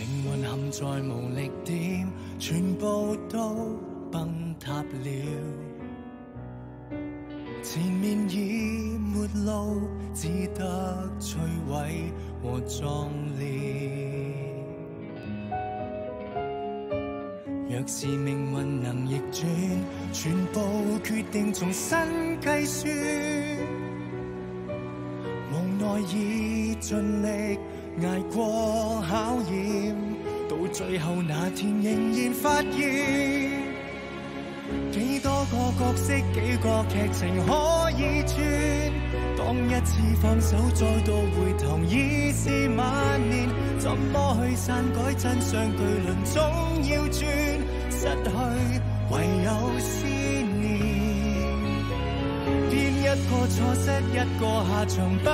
站在无力点，全部都崩塌了。前面已没路，只得摧毁和壮烈。若是命运能逆转，全部决定重新计算。无奈已尽力挨过考验，到最后那天仍然发现，几多个角色，几个剧情可以转。当一次放手，再度回头已是晚年。怎么去篡改真相？巨轮总要转，失去唯有思念。边一个错失，一个下场不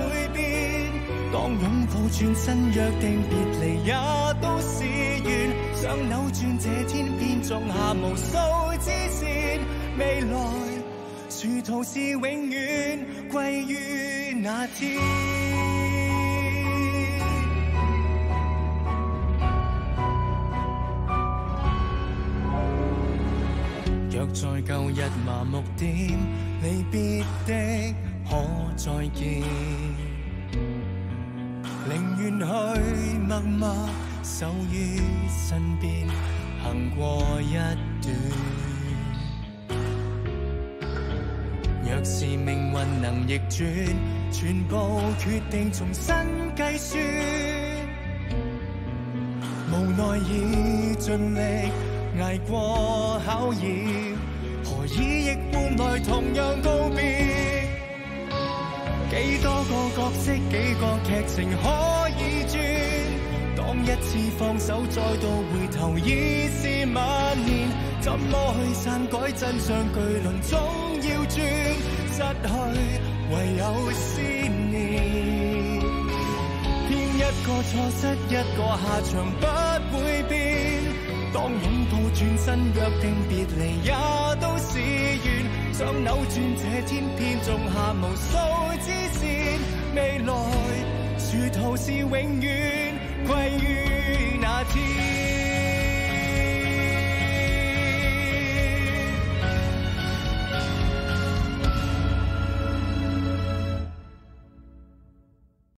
会变。当拥抱转身，约定别离也都是缘。想扭转这天边，种下无数支线，未来。殊途是永远归于那天。若在旧日麻木点，离别的可再见。宁愿去默默守于身边，行过一段。若是命运能逆转，全部决定重新计算。无奈已尽力挨过考验，何以亦换来同样告几多个角色，几个剧情可以转？当一次放手，再度回头已是晚年。怎么去篡改真相？巨轮总要转，失去唯有思念。偏一个错失，一个下场不会变。当拥抱转身，约定别离也都是缘。想扭转这天，偏种下无数支线。未来殊途是永远归于那。